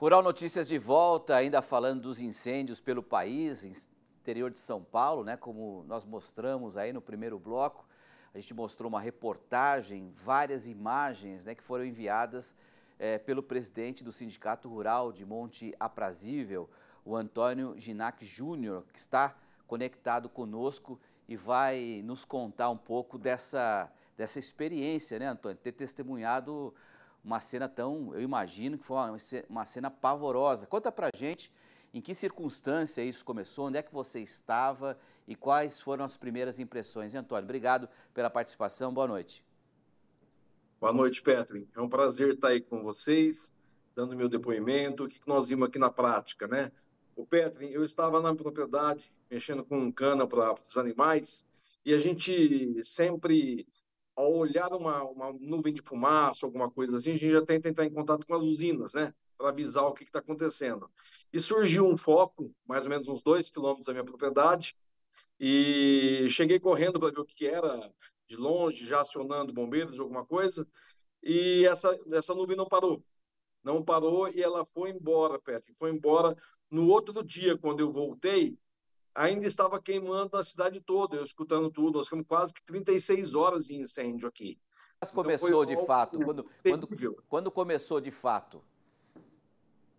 Rural Notícias de volta, ainda falando dos incêndios pelo país, interior de São Paulo, né? Como nós mostramos aí no primeiro bloco, a gente mostrou uma reportagem, várias imagens, né, que foram enviadas é, pelo presidente do Sindicato Rural de Monte Aprazível, o Antônio Ginac Júnior, que está conectado conosco e vai nos contar um pouco dessa, dessa experiência, né, Antônio? Ter testemunhado uma cena tão, eu imagino que foi uma, cena pavorosa. Conta pra gente em que circunstância isso começou, onde é que você estava e quais foram as primeiras impressões. Antônio, obrigado pela participação, boa noite. Boa noite, Petrin. É um prazer estar aí com vocês, dando meu depoimento. O que nós vimos aqui na prática, né? O Petrin, eu estava na propriedade, mexendo com cana para os animais, e a gente sempre ao olhar uma, uma nuvem de fumaça, alguma coisa assim, a gente já tenta entrar em contato com as usinas, né? Para avisar o que está acontecendo. E surgiu um foco, mais ou menos uns dois quilômetros da minha propriedade, e cheguei correndo para ver o que era, de longe, já acionando bombeiros, alguma coisa, e essa, essa nuvem não parou. Não parou e ela foi embora, Patrick. Foi embora. No outro dia, quando eu voltei, ainda estava queimando a cidade toda, eu escutando tudo. Nós ficamos quase que 36 horas em incêndio aqui. Mas então, começou de fato? Quando, quando, quando, começou de fato?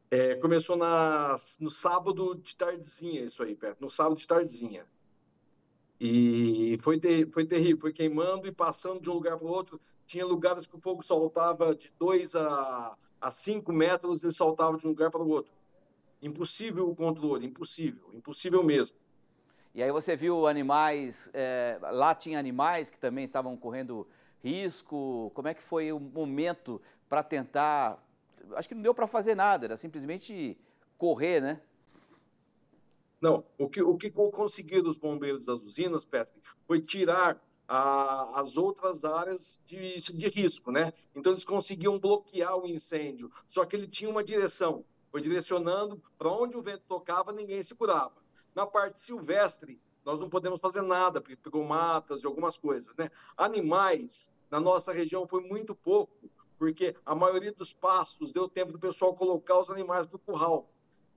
É, começou na, no sábado de tardezinha, isso aí, Pedro. No sábado de tardezinha. E foi, ter, foi terrível, foi queimando e passando de um lugar para o outro. Tinha lugares que o fogo saltava de 2 a 5 metros, ele saltava de um lugar para o outro. Impossível o controle, impossível, impossível mesmo. E aí você viu animais, é, lá tinha animais que também estavam correndo risco. Como é que foi o momento para tentar? Acho que não deu para fazer nada, era simplesmente correr, né? Não, o que, o que conseguiram os bombeiros das usinas, Patrick, foi tirar a, as outras áreas de, de risco, né? Então eles conseguiam bloquear o incêndio, só que ele tinha uma direção, foi direcionando para onde o vento tocava, ninguém segurava. Na parte silvestre, nós não podemos fazer nada, porque pegou matas e algumas coisas, né? Animais, na nossa região, foi muito pouco, porque a maioria dos pastos deu tempo do pessoal colocar os animais no curral.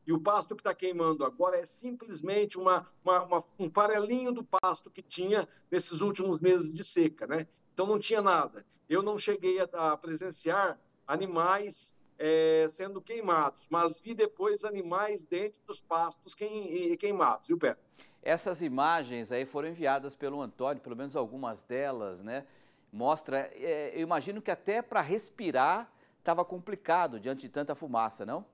E o pasto que está queimando agora é simplesmente uma, uma, uma, um farelinho do pasto que tinha nesses últimos meses de seca, né? Então não tinha nada. Eu não cheguei a, a presenciar animais é, sendo queimados, mas vi depois animais dentro dos pastos queim, queimados, viu, Pedro? Essas imagens aí foram enviadas pelo Antônio, pelo menos algumas delas, né? Mostra, é, eu imagino que até para respirar estava complicado diante de tanta fumaça, não?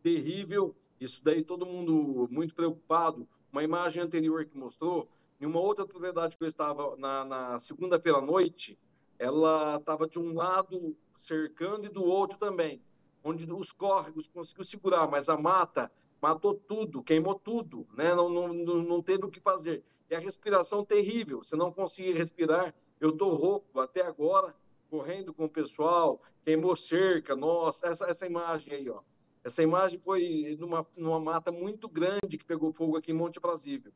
Terrível, isso daí todo mundo muito preocupado. Uma imagem anterior que mostrou, em uma outra propriedade que eu estava na, na segunda-feira à noite, ela estava de um lado cercando e do outro também, onde os córregos conseguiu segurar, mas a mata matou tudo, queimou tudo, né? não, não, não teve o que fazer. E a respiração terrível, você não conseguir respirar, eu estou rouco até agora, correndo com o pessoal, queimou cerca, nossa, essa, essa imagem aí, ó. Essa imagem foi numa, numa mata muito grande que pegou fogo aqui em Monte Brasível.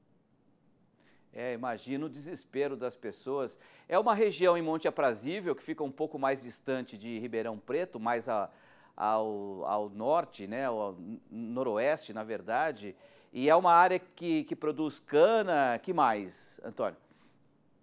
É, imagino o desespero das pessoas. É uma região em Monte Aprazível que fica um pouco mais distante de Ribeirão Preto, mais a, ao, ao norte, né, ao noroeste, na verdade. E é uma área que, que produz cana. que mais, Antônio?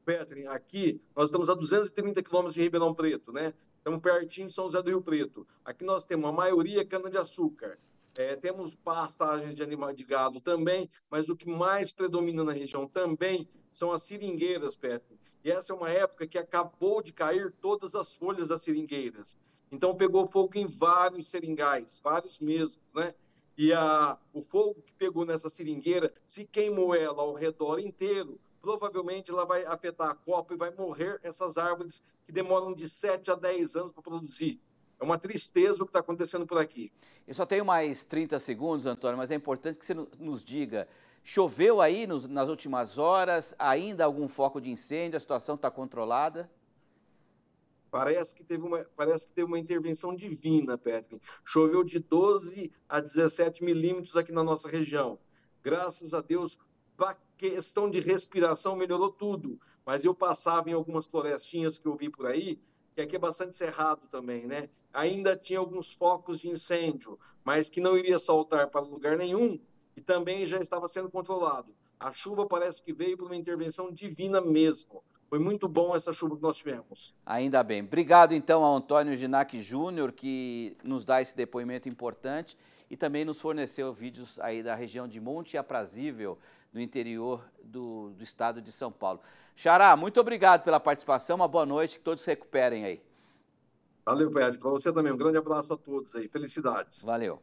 Petrin, aqui nós estamos a 230 quilômetros de Ribeirão Preto, né? Estamos pertinho de São José do Rio Preto. Aqui nós temos a maioria cana-de-açúcar. É, temos pastagens de animal de gado também, mas o que mais predomina na região também são as seringueiras, Petri. E essa é uma época que acabou de cair todas as folhas das seringueiras. Então pegou fogo em vários seringais, vários mesmos, né? E a, o fogo que pegou nessa seringueira, se queimou ela ao redor inteiro, provavelmente ela vai afetar a copa e vai morrer essas árvores que demoram de 7 a 10 anos para produzir. É uma tristeza o que está acontecendo por aqui. Eu só tenho mais 30 segundos, Antônio, mas é importante que você nos diga. Choveu aí nos, nas últimas horas? Ainda algum foco de incêndio? A situação está controlada? Parece que, teve uma, parece que teve uma intervenção divina, Patrick. Choveu de 12 a 17 milímetros aqui na nossa região. Graças a Deus, para questão de respiração melhorou tudo. Mas eu passava em algumas florestinhas que eu vi por aí, que aqui é bastante cerrado também, né? Ainda tinha alguns focos de incêndio, mas que não iria saltar para lugar nenhum e também já estava sendo controlado. A chuva parece que veio por uma intervenção divina mesmo. Foi muito bom essa chuva que nós tivemos. Ainda bem. Obrigado, então, ao Antônio Ginac Júnior, que nos dá esse depoimento importante e também nos forneceu vídeos aí da região de Monte Aprazível, no interior do, do estado de São Paulo. Xará, muito obrigado pela participação, uma boa noite, que todos se recuperem aí. Valeu, Pedro. Para você também, um grande abraço a todos aí. Felicidades. Valeu.